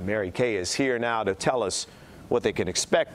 Mary Kay is here now to tell us what they can expect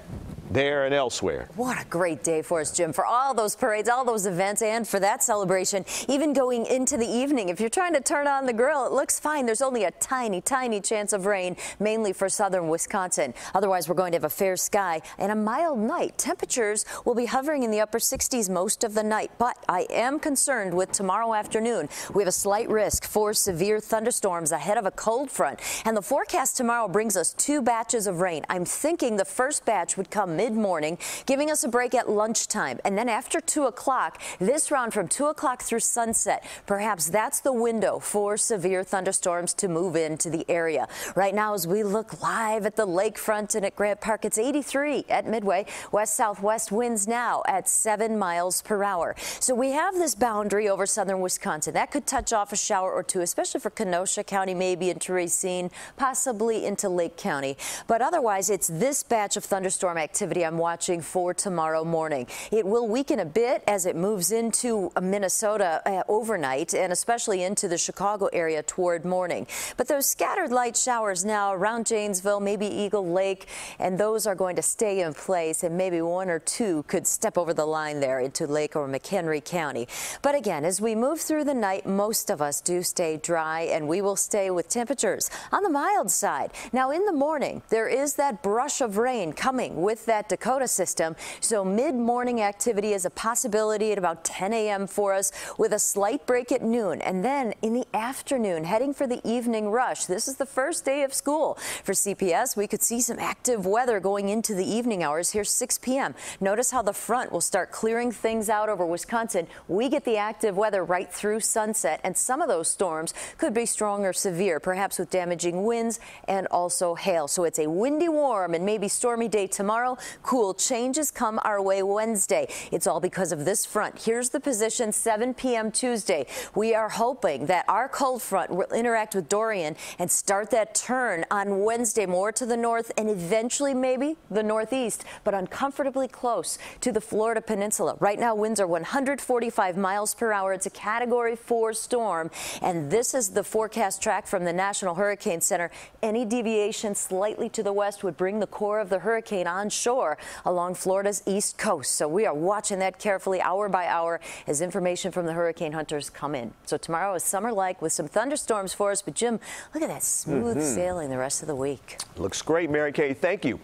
there and elsewhere. What a great day for us, Jim, for all those parades, all those events, and for that celebration, even going into the evening. If you're trying to turn on the grill, it looks fine. There's only a tiny, tiny chance of rain, mainly for southern Wisconsin. Otherwise, we're going to have a fair sky and a mild night. Temperatures will be hovering in the upper 60s most of the night, but I am concerned with tomorrow afternoon. We have a slight risk for severe thunderstorms ahead of a cold front, and the forecast tomorrow brings us two batches of rain. I'm thinking the first batch would come mid-morning, giving us a break at lunchtime. And then after 2 o'clock, this round from 2 o'clock through sunset, perhaps that's the window for severe thunderstorms to move into the area. Right now, as we look live at the lakefront and at Grant Park, it's 83 at Midway. West-southwest winds now at 7 miles per hour. So we have this boundary over southern Wisconsin. That could touch off a shower or two, especially for Kenosha County, maybe into Racine, possibly into Lake County. But otherwise, it's this batch of thunderstorm activity activity I'm watching for tomorrow morning. It will weaken a bit as it moves into Minnesota uh, overnight and especially into the Chicago area toward morning. But those scattered light showers now around Janesville, maybe Eagle Lake, and those are going to stay in place and maybe one or two could step over the line there into Lake or McHenry County. But again, as we move through the night, most of us do stay dry and we will stay with temperatures on the mild side. Now in the morning, there is that brush of rain coming with that that Dakota system. So mid-morning activity is a possibility at about 10 a.m. for us with a slight break at noon. And then in the afternoon, heading for the evening rush. This is the first day of school. For CPS, we could see some active weather going into the evening hours. Here's 6 p.m. Notice how the front will start clearing things out over Wisconsin. We get the active weather right through sunset, and some of those storms could be strong or severe, perhaps with damaging winds and also hail. So it's a windy, warm, and maybe stormy day tomorrow. Cool changes come our way Wednesday. It's all because of this front. Here's the position 7 p.m. Tuesday. We are hoping that our cold front will interact with Dorian and start that turn on Wednesday more to the north and eventually maybe the northeast, but uncomfortably close to the Florida Peninsula. Right now, winds are 145 miles per hour. It's a category four storm, and this is the forecast track from the National Hurricane Center. Any deviation slightly to the west would bring the core of the hurricane onshore shore along Florida's east coast. So we are watching that carefully hour by hour as information from the hurricane hunters come in. So tomorrow is summer-like with some thunderstorms for us. But Jim, look at that smooth mm -hmm. sailing the rest of the week. Looks great, Mary Kay. Thank you.